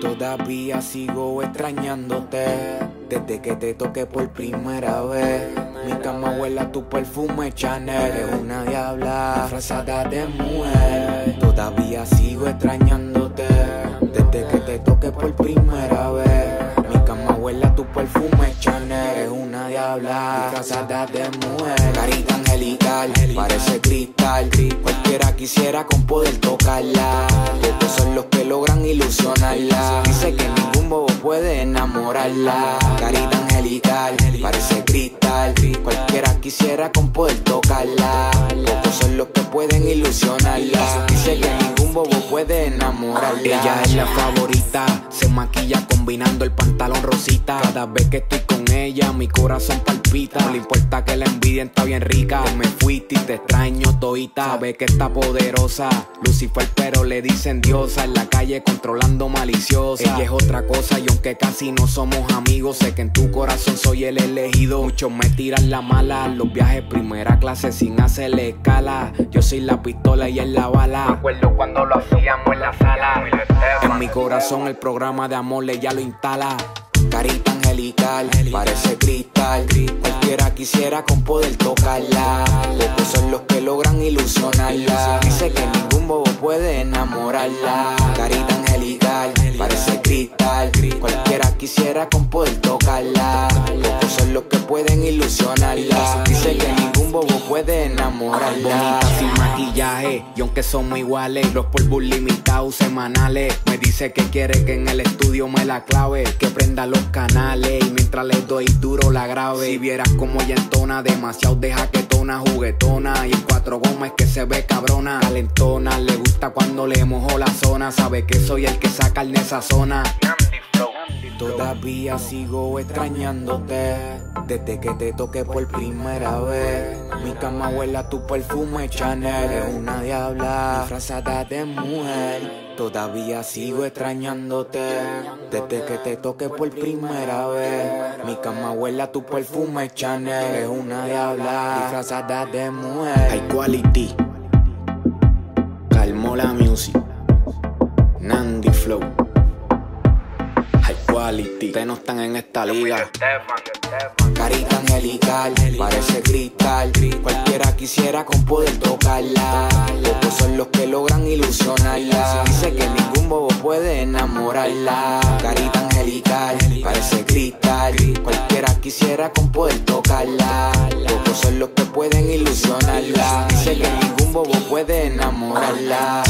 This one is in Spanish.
Todavía sigo extrañándote desde que te toqué por primera vez. Mi cama huele a tu perfume Chanel. Es una diabla disfrazada de mujer. Todavía sigo extrañándote desde que te toqué por primera vez. Mi cama huele a tu perfume Chanel. Es una diabla disfrazada de mujer. Carita angelical, parece cristal. Cualquiera quisiera con poder tocarla. Carita angelical, parece cristal. Cualquiera quisiera con poder tocarla. Pocos son los que pueden ilusionarla. Dice que ningún bobo puede enamorarla. Ella es la favorita, se maquilla combinando el pantalón rosita. Cada vez que estoy con ella, mi corazón palpita. No le importa que la envidia está bien rica. Te me fuiste y te extraño toita. Sabe que está poderosa. Lucifer, pero le dicen diosa. En la calle controlando maliciosa. Ella es otra cosa y aunque casi no somos amigos, sé que en tu corazón soy el elegido. Muchos me tiran la mala. Los viajes primera clase sin hacerle escala. Yo soy la pistola y él la bala. Recuerdo cuando lo hacíamos en la sala. En mi corazón el programa de amor le ya lo instala. Carita angelical, parece cristal. Cualquiera quisiera con poder tocarla. Pocos son los que logran ilusionarla. Dice que ningún bobo puede enamorarla. Carita angelical, parece cristal. Cualquiera quisiera con poder tocarla. Pocos son los que pueden ilusionarla. Bobo puede enamorarla. Bonita sin maquillaje, y aunque somos iguales, los polvos limitados semanales. Me dice que quiere que en el estudio me la clave, que prenda los canales. Y mientras le doy duro la grave. Si vieras como ella entona, demasiado de jaquetona, juguetona. Y en cuatro gomas que se ve cabrona, calentona. Le gusta cuando le mojo la zona. Sabe que soy el que saca en esa zona. Todavía sigo extrañándote desde que te toqué por primera vez. Mi cama huele tu perfume Chanel. Es una diabla disfrazada de mujer. Todavía sigo extrañándote desde que te toqué por primera vez. Mi cama huele tu perfume Chanel. Es una diabla disfrazada de mujer. High quality. Calmó la music. Nandi Flow. Quality. Ustedes no están en esta liga. Carita angelical, parece cristal. Cualquiera quisiera con poder tocarla. Pocos son los que logran ilusionarla. Dice que ningún bobo puede enamorarla. Carita angelical, parece cristal. Cualquiera quisiera con poder tocarla. Pocos son los que pueden ilusionarla. Dice que ningún bobo puede enamorarla.